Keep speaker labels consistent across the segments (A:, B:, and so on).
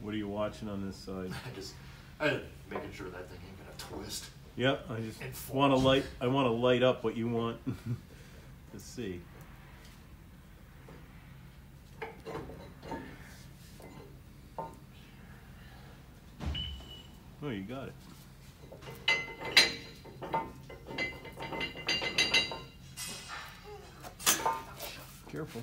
A: What are you watching on this side?
B: I just, I making sure that thing ain't gonna twist.
A: Yep, I just want to light. I want to light up what you want to see. Oh, you got it. Careful.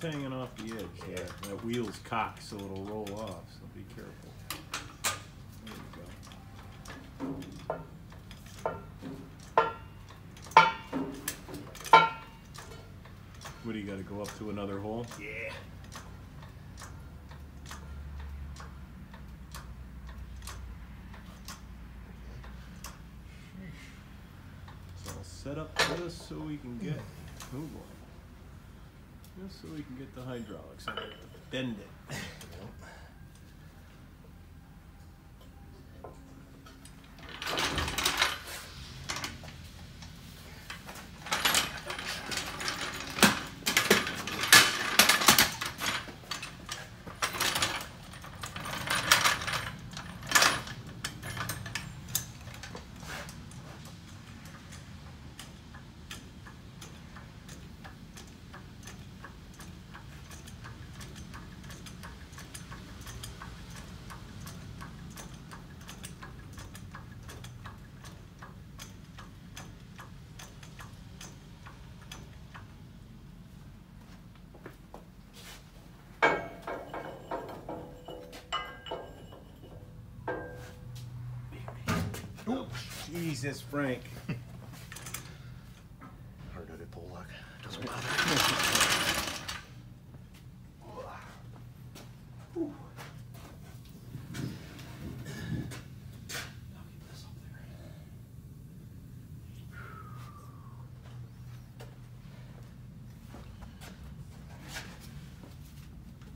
A: just hanging off the edge. Yeah, that wheel's cocked, so it'll roll off. So be careful. There you go. What do you got to go up to another hole?
B: Yeah.
A: So I'll set up this so we can get. Oh boy. Just so we can get the hydraulics. To bend it. Jesus, Frank.
B: Hard-headed Pollock. Doesn't bother.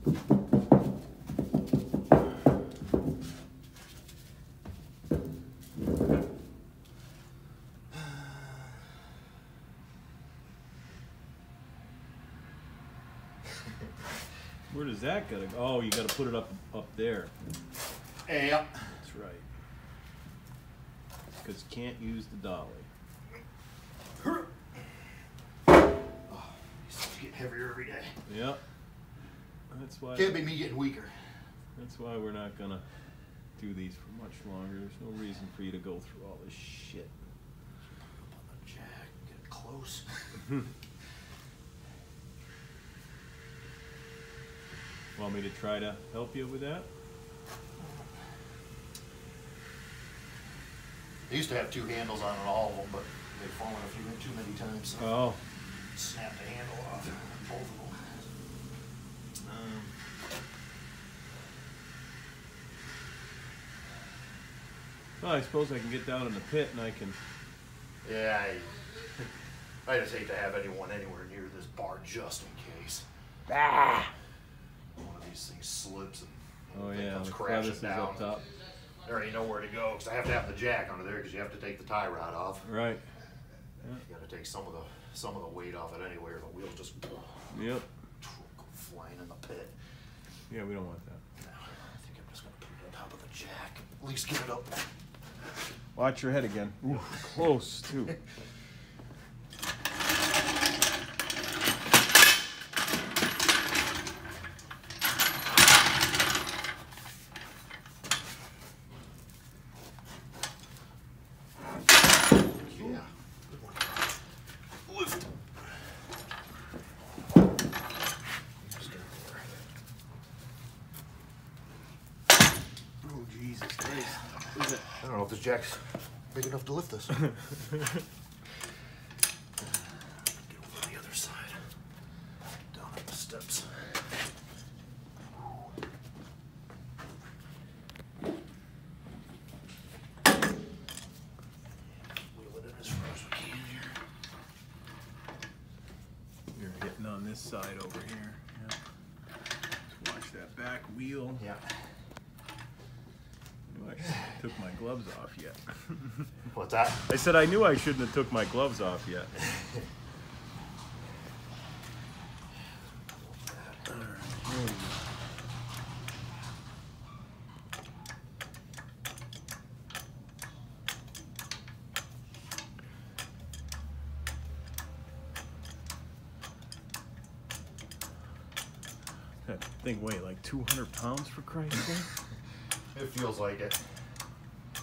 B: I'll keep
A: Where does that gotta go? Oh, you gotta put it up up there.
B: Yeah.
A: That's right. Because you can't use the dolly.
B: Oh, he's getting heavier every day.
A: Yep. That's why.
B: Can't be me getting weaker.
A: That's why we're not gonna do these for much longer. There's no reason for you to go through all this shit.
B: Up on the jack, get close.
A: Want me to try to help you with that?
B: They used to have two handles on it, all of them, but they've fallen a few too many times. So
A: Oh.
B: snapped the handle off both of them.
A: Um, well, I suppose I can get down in the pit and I can.
B: Yeah, I, I just hate to have anyone anywhere near this bar just in case.
A: Ah.
B: These things slips and
A: Oh yeah,
B: comes crashing down. There ain't nowhere to go because I have to have the jack under there because you have to take the tie rod off.
A: Right.
B: You got to take some of the some of the weight off it anyway, or the wheels just
A: Yep.
B: flying in the pit.
A: Yeah, we don't want that.
B: No, I think I'm just gonna put it on top of the jack. At least get it up.
A: Watch your head again. Ooh, close too.
B: Yeah. Good one. Lift.
A: Oh Jesus Christ! Is it?
B: I don't know if this jack's big enough to lift this. Get over the other side. Down at the steps. Wheel it in as far as we can here.
A: You're hitting on this side over here. Yeah. Watch that back wheel.
B: Yeah.
A: I knew I shouldn't have took my gloves off yet.
B: What's that?
A: I said I knew I shouldn't have took my gloves off yet. Alright, here we go. That thing weigh like 200 pounds for Christ's sake?
B: It feels like it.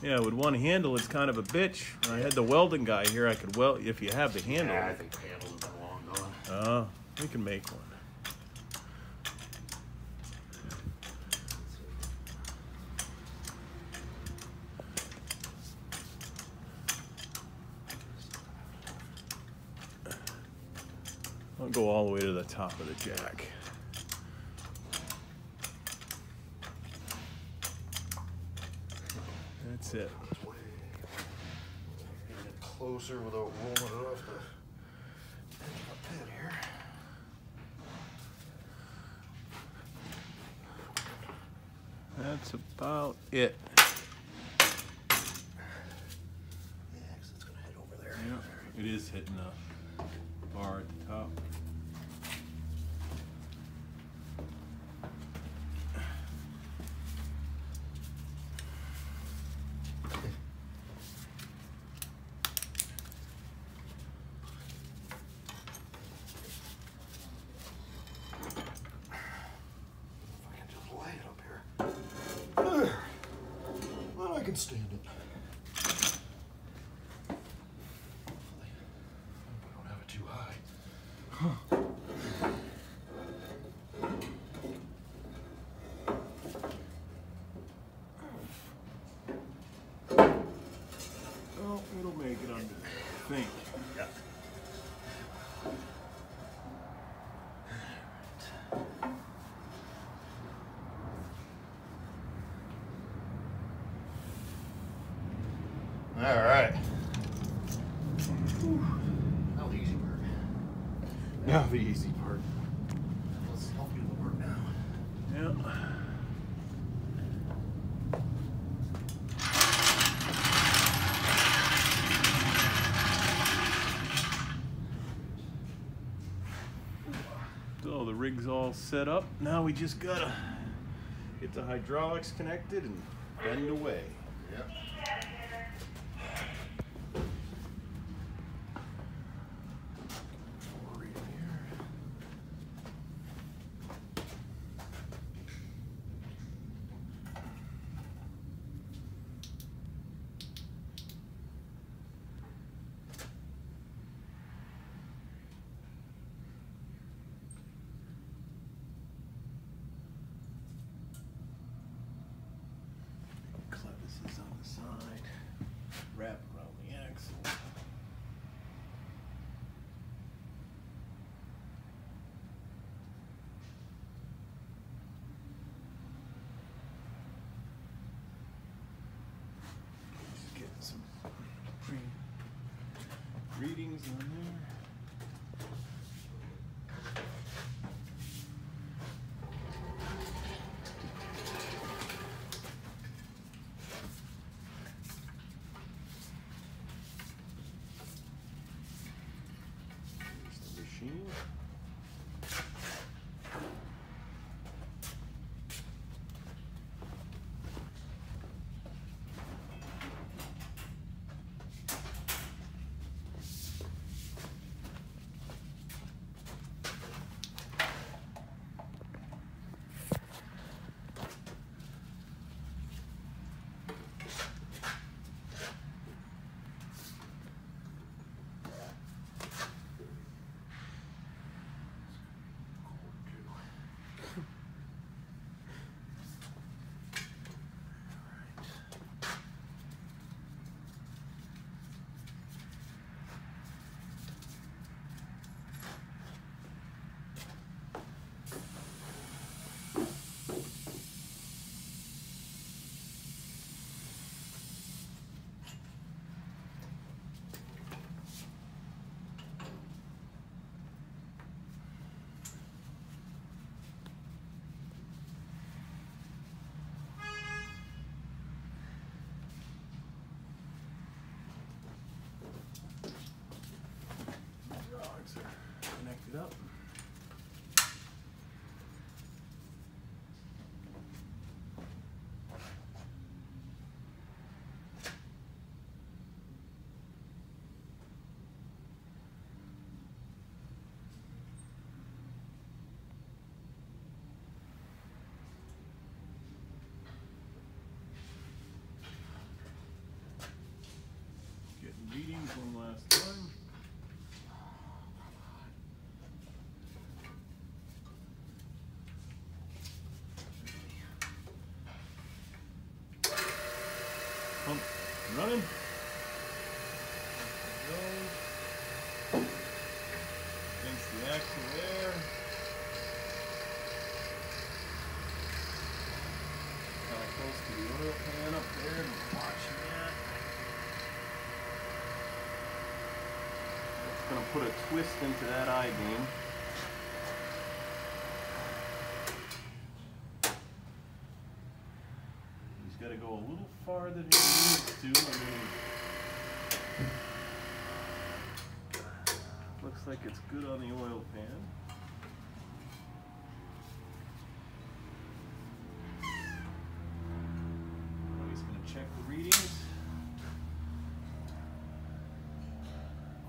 A: Yeah, with one handle, it's kind of a bitch. I had the welding guy here, I could weld if you have the handle.
B: Yeah, I think the been long gone.
A: Uh, we can make one. I'll go all the way to the top of the jack. That's it.
B: It's way- Getting it closer without rolling it off the edge of the pit here.
A: That's about it.
B: Yeah, it's gonna head over there.
A: Yeah, it is hitting a bar at the top.
B: If I can just lay it up here. There. Well, I can stand it. Hopefully, I don't have it too high.
A: Oh, it'll make it under. I think.
B: Yeah. All right. Now the easy part.
A: Now the easy part.
B: Let's help you the work now.
A: Yeah. So the rig's all set up. Now we just gotta get the hydraulics connected and bend away.
B: Yep. Read it here.
A: those on there. To the oil pan up there. and Watching that. It's gonna put a twist into that I beam. He's got to go a little farther than he needs to. I mean, looks like it's good on the oil pan. Now he's going to check the readings.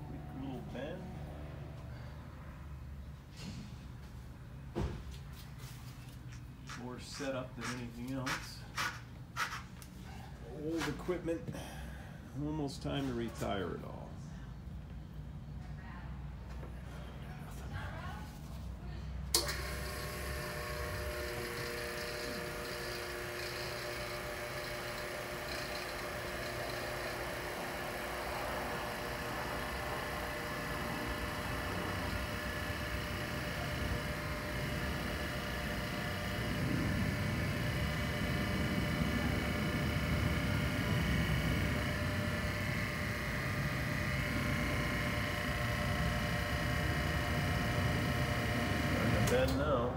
A: Quick little bend. More setup than anything else old equipment. Almost time to retire it all. Bend now.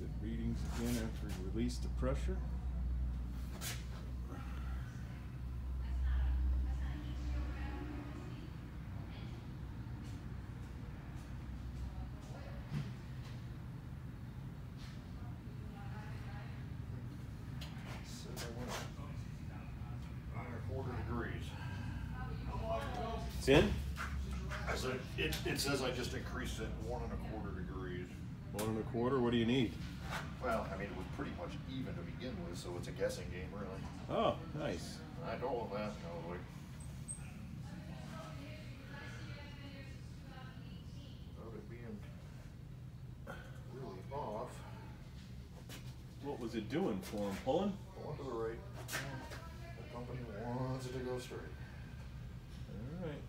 A: Get readings again after we release the pressure.
B: Says I went nine and a quarter degrees.
A: It's in?
B: I said, it, it says I just increased it one and a quarter degrees.
A: One and a quarter. What do you need?
B: Well, I mean, it was pretty much even to begin with, so it's a guessing game, really.
A: Oh, nice.
B: I told him that, know, like. Without it being really off,
A: What was it doing for him? Pulling?
B: going to the right. The company wants it to go straight.
A: All right.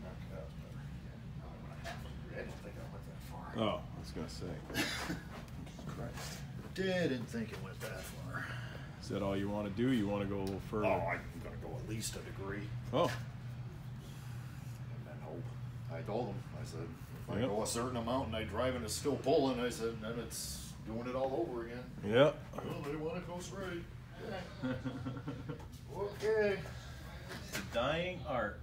B: Okay, that's better. I didn't think I went that far.
A: Oh, I was gonna say. Christ.
B: Didn't think it went that far.
A: Is that all you want to do? You want to go a little further? Oh.
B: I'm gonna go at least a degree.
A: Oh,
B: And then hope. I told him, I said, if I
A: Yep.
B: go a certain amount and I drive and it's still pulling, I said, then it's doing it all over again.
A: Yep.
B: Well, they wanna go straight. Okay.
A: the dying art.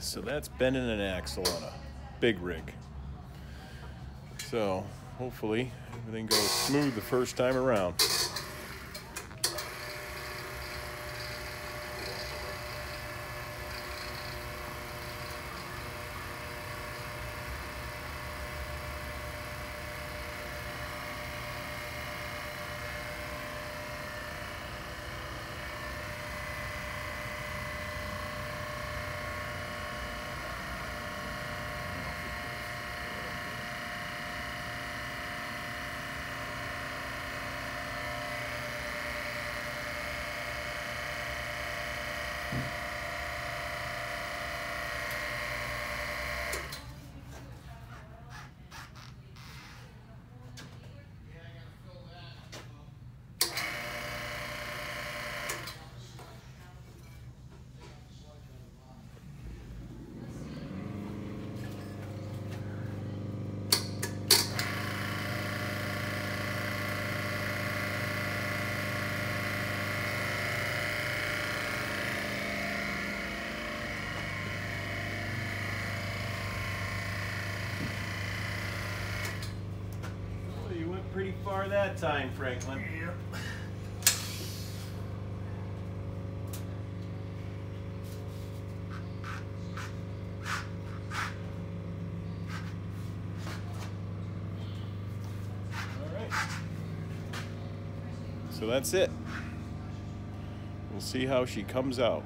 A: So that's bending an axle on a big rig. So hopefully everything goes smooth the first time around. Well, you went pretty far that time, Franklin.
B: Yep.
A: All right. So that's it. We'll see how she comes out.